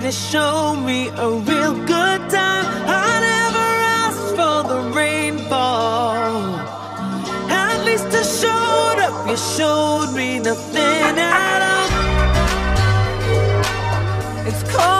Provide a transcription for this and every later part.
to show me a real good time. I never asked for the rainfall. At least I showed up, you showed me nothing at all. It's cold.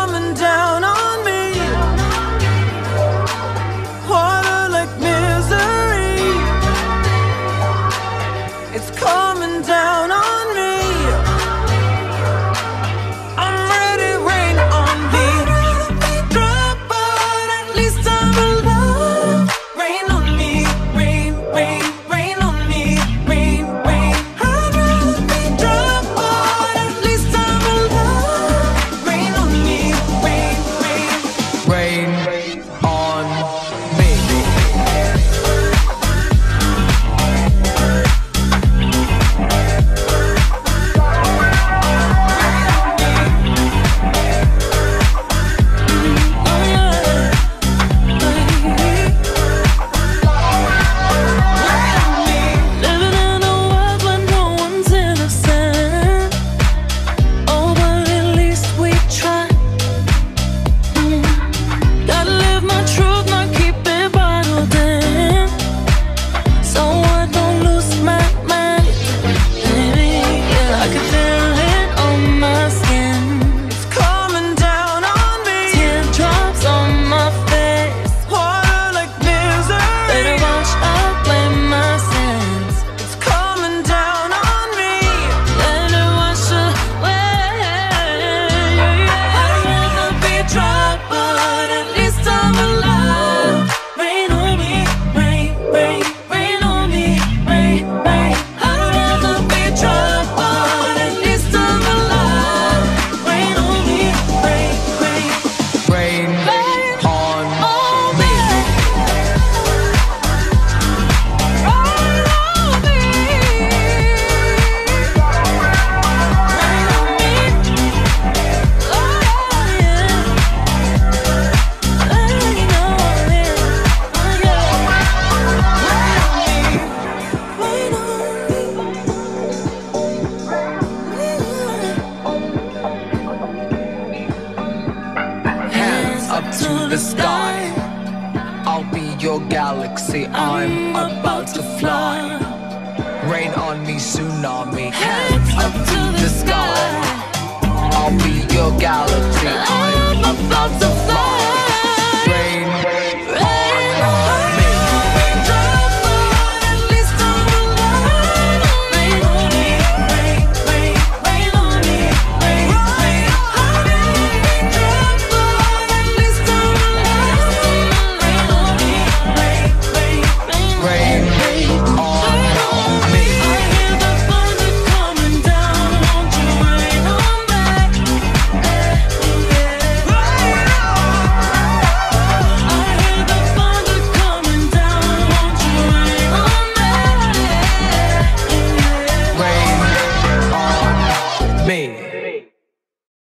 to the sky. I'll be your galaxy, I'm about to fly. Rain on me, tsunami, hands up